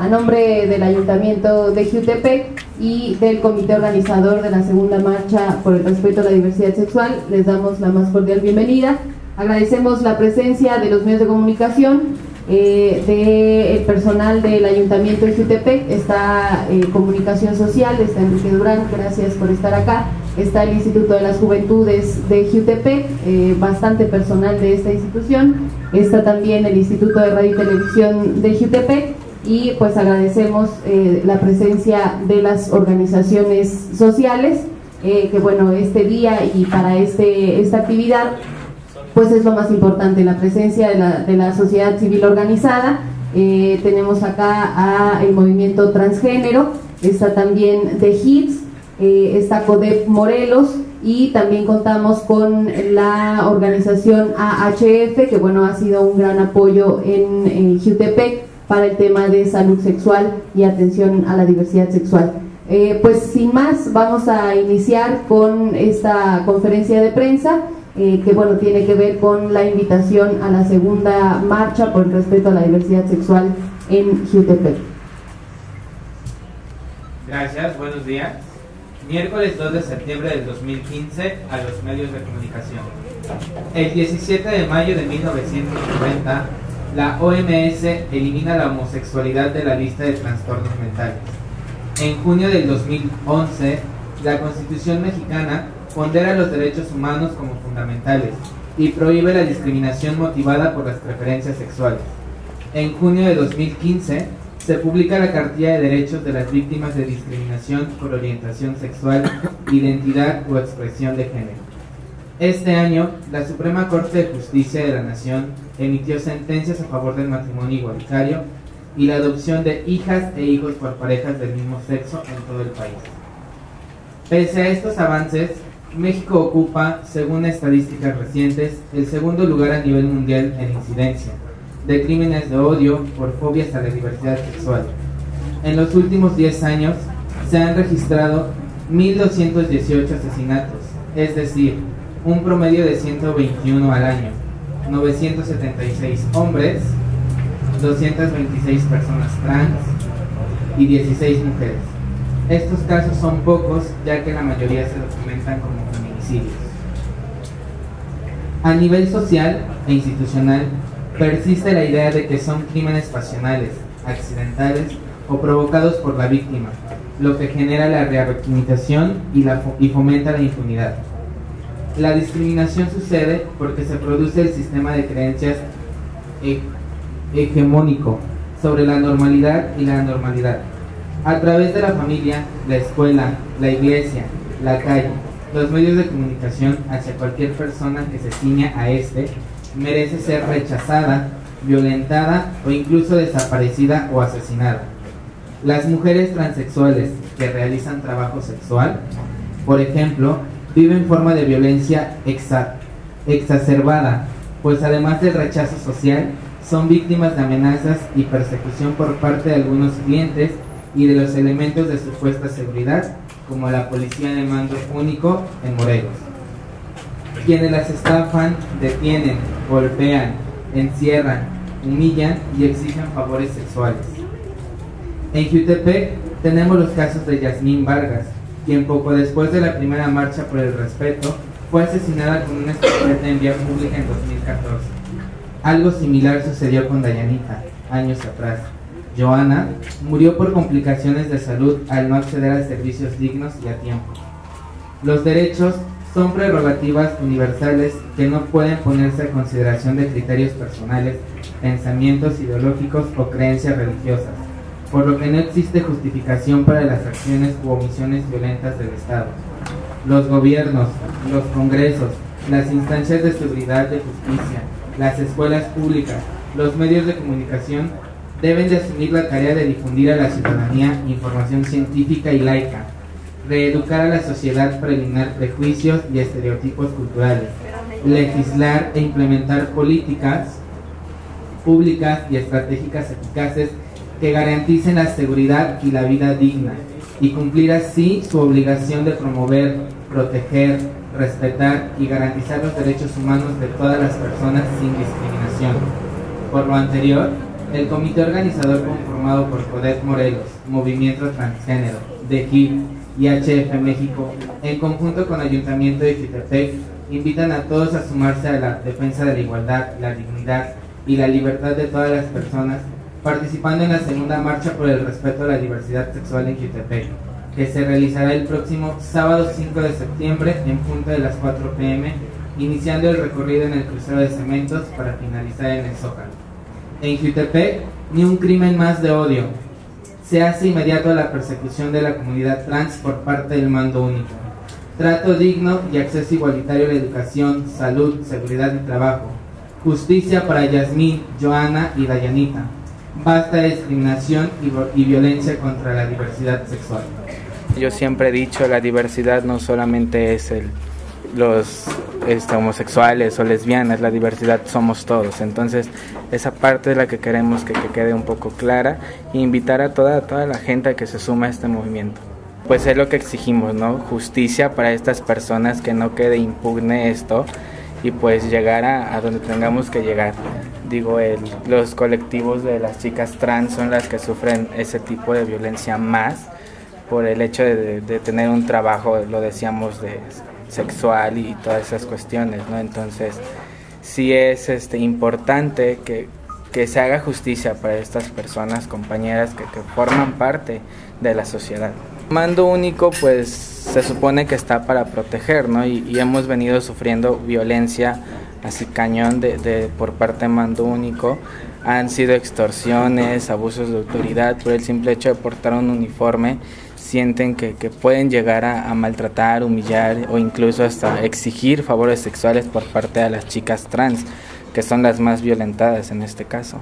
A nombre del Ayuntamiento de Jutepec y del Comité Organizador de la Segunda Marcha por el Respeto a la Diversidad Sexual, les damos la más cordial bienvenida. Agradecemos la presencia de los medios de comunicación, eh, del personal del Ayuntamiento de Jutepec, está eh, Comunicación Social, está Enrique Durán, gracias por estar acá, está el Instituto de las Juventudes de Jutepec, eh, bastante personal de esta institución, está también el Instituto de Radio y Televisión de Jutepec y pues agradecemos eh, la presencia de las organizaciones sociales eh, que bueno este día y para este esta actividad pues es lo más importante la presencia de la, de la sociedad civil organizada. Eh, tenemos acá a el movimiento transgénero está también de HITS está CODEP Morelos y también contamos con la organización AHF que bueno ha sido un gran apoyo en, en para el tema de salud sexual y atención a la diversidad sexual. Eh, pues sin más, vamos a iniciar con esta conferencia de prensa eh, que bueno tiene que ver con la invitación a la segunda marcha por el respeto a la diversidad sexual en Jutepec. Gracias, buenos días. Miércoles 2 de septiembre del 2015 a los medios de comunicación. El 17 de mayo de 1990 la OMS elimina la homosexualidad de la lista de trastornos mentales. En junio del 2011, la Constitución mexicana pondera los derechos humanos como fundamentales y prohíbe la discriminación motivada por las preferencias sexuales. En junio de 2015, se publica la Cartilla de Derechos de las Víctimas de Discriminación por Orientación Sexual, Identidad o Expresión de Género. Este año, la Suprema Corte de Justicia de la Nación emitió sentencias a favor del matrimonio igualitario y la adopción de hijas e hijos por parejas del mismo sexo en todo el país. Pese a estos avances, México ocupa, según estadísticas recientes, el segundo lugar a nivel mundial en incidencia de crímenes de odio por fobias a la diversidad sexual. En los últimos 10 años se han registrado 1.218 asesinatos, es decir, un promedio de 121 al año, 976 hombres, 226 personas trans y 16 mujeres. Estos casos son pocos ya que la mayoría se documentan como feminicidios. A nivel social e institucional persiste la idea de que son crímenes pasionales, accidentales o provocados por la víctima, lo que genera la la, y fomenta la impunidad. La discriminación sucede porque se produce el sistema de creencias hegemónico sobre la normalidad y la anormalidad. A través de la familia, la escuela, la iglesia, la calle, los medios de comunicación hacia cualquier persona que se ciña a este, merece ser rechazada, violentada o incluso desaparecida o asesinada. Las mujeres transexuales que realizan trabajo sexual, por ejemplo, viven forma de violencia exacerbada, pues además del rechazo social, son víctimas de amenazas y persecución por parte de algunos clientes y de los elementos de supuesta seguridad, como la policía de mando único en Morelos. Quienes las estafan, detienen, golpean, encierran, humillan y exigen favores sexuales. En Jutepec tenemos los casos de Yasmín Vargas, poco después de la primera marcha por el respeto fue asesinada con una escopeta en vía pública en 2014. Algo similar sucedió con Dayanita, años atrás. Joana murió por complicaciones de salud al no acceder a servicios dignos y a tiempo. Los derechos son prerrogativas universales que no pueden ponerse a consideración de criterios personales, pensamientos ideológicos o creencias religiosas por lo que no existe justificación para las acciones u omisiones violentas del Estado. Los gobiernos, los congresos, las instancias de seguridad de justicia, las escuelas públicas, los medios de comunicación deben de asumir la tarea de difundir a la ciudadanía información científica y laica, reeducar a la sociedad para eliminar prejuicios y estereotipos culturales, legislar e implementar políticas públicas y estratégicas eficaces que garanticen la seguridad y la vida digna y cumplir así su obligación de promover, proteger, respetar y garantizar los derechos humanos de todas las personas sin discriminación. Por lo anterior, El comité organizador conformado por Codet Morelos, Movimiento Transgénero, DEGIP y HF México, en conjunto con Ayuntamiento de Jutepec, invitan a todos a sumarse a la defensa de la igualdad, la dignidad y la libertad de todas las personas, participando en la segunda marcha por el respeto a la diversidad sexual en Jutepec, que se realizará el próximo sábado 5 de septiembre en punto de las 4 pm, iniciando el recorrido en el crucero de cementos para finalizar en el Zócalo. En Jutepec, ni un crimen más de odio. Se hace inmediato la persecución de la comunidad trans por parte del mando único. Trato digno y acceso igualitario a la educación, salud, seguridad y trabajo. Justicia para Yasmín, Joana y Dayanita. Basta de discriminación y, y violencia contra la diversidad sexual. Yo siempre he dicho, la diversidad no solamente es el, los este, homosexuales o lesbianas, la diversidad somos todos. Entonces, esa parte es la que queremos que, que quede un poco clara e invitar a toda, toda la gente a que se suma a este movimiento. Pues es lo que exigimos, ¿no? Justicia para estas personas, que no quede impugne esto y pues llegar a, a donde tengamos que llegar. Digo, el, los colectivos de las chicas trans son las que sufren ese tipo de violencia más por el hecho de, tener un trabajo, lo decíamos, de sexual y todas esas cuestiones, ¿no? Entonces, sí es este, importante que, que se haga justicia para estas personas, compañeras que, forman parte de la sociedad. Mando único, pues se supone que está para proteger, ¿no? Y hemos venido sufriendo violencia así cañón de, de, por parte de mando único. Han sido extorsiones, abusos de autoridad por el simple hecho de portar un uniforme sienten que, que pueden llegar a, a, maltratar, humillar o incluso hasta exigir favores sexuales por parte de las chicas trans, que son las más violentadas en este caso.